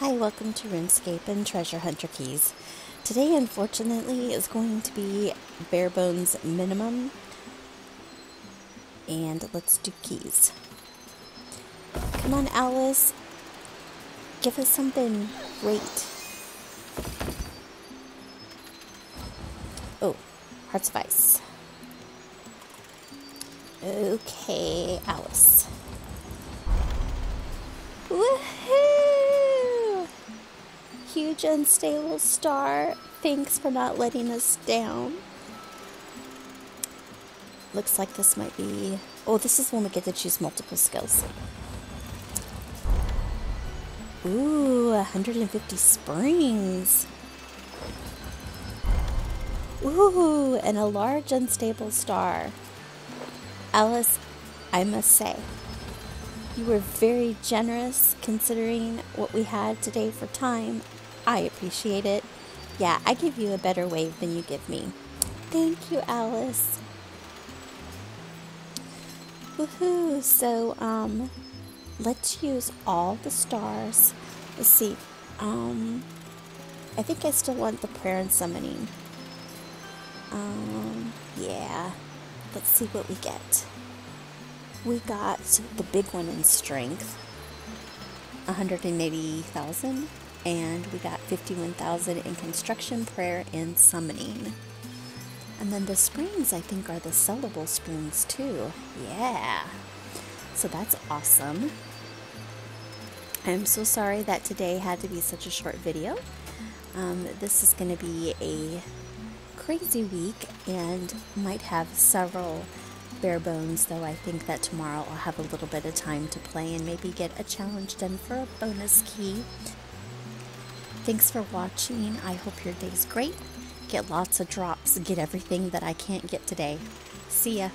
Hi, welcome to RuneScape and Treasure Hunter Keys. Today, unfortunately, is going to be bare bones minimum. And let's do keys. Come on, Alice. Give us something great. Oh, Hearts of Ice. Okay, Alice. Huge unstable star. Thanks for not letting us down. Looks like this might be. Oh, this is when we get to choose multiple skills. Ooh, 150 springs. Ooh, and a large unstable star. Alice, I must say, you were very generous considering what we had today for time. I appreciate it. Yeah, I give you a better wave than you give me. Thank you, Alice. Woohoo! So, um, let's use all the stars. Let's see. Um, I think I still want the prayer and summoning. Um, yeah. Let's see what we get we got the big one in strength 180,000 and we got 51,000 in construction, prayer, and summoning. And then the springs, I think, are the sellable springs too. Yeah. So that's awesome. I'm so sorry that today had to be such a short video. Um, this is going to be a crazy week and might have several bare bones, though I think that tomorrow I'll have a little bit of time to play and maybe get a challenge done for a bonus key. Thanks for watching. I hope your day's great. Get lots of drops, get everything that I can't get today. See ya.